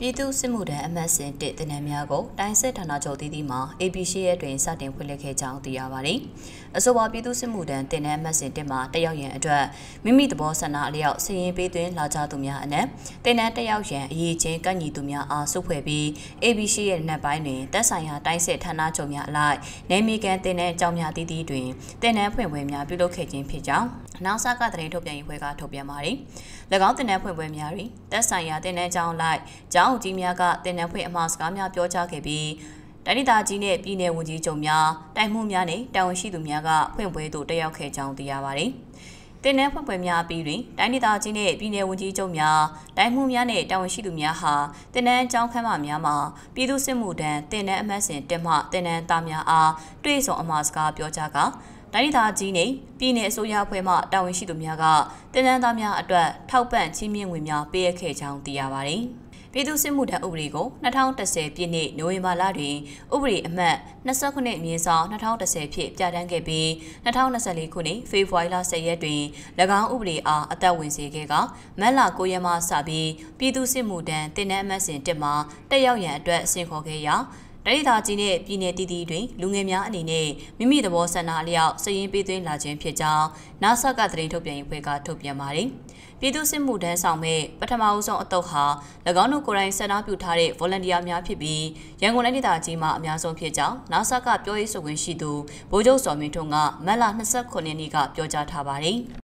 ပြည်သူစစ်မှုထမ်းအမှတ်စဉ်တစ်တင်နန်းများကိုတိုင်းစစ်ဌာနချုပ်တည်တည်မှာ AP ရှိရဲတွင်စတင်ဖွင့်လှစ်ခဲ့ကြောင်းသိရပါတယ်။အဆိုပါပြည်သူစစ်မှုထမ်းတင်နန်းအမှတ်စဉ်တစ်မှာတက်ရောက်ရန်အတွက်မိမိသဘောဆန္ဒအလျောက်စည်ရင်ပေးသွင်းလာကြသူများအနက်တင်နန်းတက်ရောက်ရန်အရေးချင်းကန့်ညီသူများအားစုဖွဲ့ပြီး AP ရှိရဲနက်ပိုင်းတွင်တက်ဆိုင်ရာတိုင်းစစ်ဌာနချုပ်များအလိုက်နေမီကန်တင်နန်းအကြောင်းများတည်တည်တွင်တင်နန်းဖွင့်ပွဲများပြုလုပ်ခဲ့ခြင်းဖြစ်ကြောင်းနောက်ဆကတရင်ထုတ်ပြန်ရေးဖွဲ့ကထုတ်ပြန်ပါတယ်။၎င်းတင်နန်းဖွင့်ပွဲများတွင်တက်ဆိုင်ရာတင်နန်းအကြောင်းလိုက်ကျောကြီးများကတင်နန်းဖွင့်အမှားစကားများပြောကြားခဲ့ပြီးတိုင်းဒေသကြီးနဲ့ပြည်내ဝန်ကြီးချုပ်များတိုင်မှုများနဲ့တာဝန်ရှိသူများကဖွင့်ပွဲသို့တက်ရောက်ခဲ့ကြောင်းသိရပါတယ်။တင်နန်းဖွင့်ပွဲများအပြီးတွင်တိုင်းဒေသကြီးနဲ့ပြည်내ဝန်ကြီးချုပ်များတိုင်မှုများနဲ့တာဝန်ရှိသူများဟာတင်နန်းအကြောင်းခန်းမများမှာပြည်သူစစ်မှုထမ်းတင်နန်းအမတ်စဉ်တက်မှတင်နန်းသားများအားတွေ့ဆုံအမှားစကားပြောကြားကာတိုင်းဒေသကြီးနဲ့ပြည်내အစိုးရအဖွဲ့မှတာဝန်ရှိသူများကတင်နန်းသားများအတွက်ထောက်ပံ့ချင်းမြင့်ငွေများပေးအပ်ခဲ့ကြောင်းသိရပါတယ်။ ပြည်သူ့စစ်မှုထမ်းဥပဒေကို2010ပြည့်နှစ်နိုဝင်ဘာလတွင်ဥပဒေအမှတ်29မြင်းဆောင်2010ဖြင့်ပြဋ္ဌာန်းခဲ့ပြီး2024ခုနှစ်ဖေဖော်ဝါရီလ10ရက်တွင်၎င်းဥပဒေအားအသက်ဝင်စေခဲ့ကမတ်လ9ရက်မှစပြီးပြည်သူ့စစ်မှုထမ်းတင်နန်းအမတ်စဉ်တက်မှာတက်ရောက်ရန်အတွက်ဆင့်ခေါ်ခဲ့ရာ တိုင်းဒေသကြီးနဲ့ပြည်내တည်တည်တွင်လူငယ်များအနေနဲ့မိမိသဘောဆန္ဒအလျောက်စည်ရင်းပေးသွင်းလာခြင်းဖြစ်ကြောင်းနာဆကသတင်းထုတ်ပြန်ရေးဖွဲ့ကထုတ်ပြန်ပါတယ်။ပြည်သူ့စစ်မှုထမ်းဆောင်မဲ့ပထမအဦးဆုံးအတုပ်ဟာ၎င်းတို့ကိုယ်တိုင်ဆန္ဒပြုထားတဲ့ volunteer များဖြစ်ပြီးရန်ကုန်တိုင်းဒေသကြီးမှာအများဆုံးဖြစ်ကြောင်းနာဆကပြောရေးဆိုခွင့်ရှိသူဗိုလ်ချုပ်စော်မင်းထွန်းကမတ်လ29ရက်နေ့ကပြောကြားထားပါတယ်။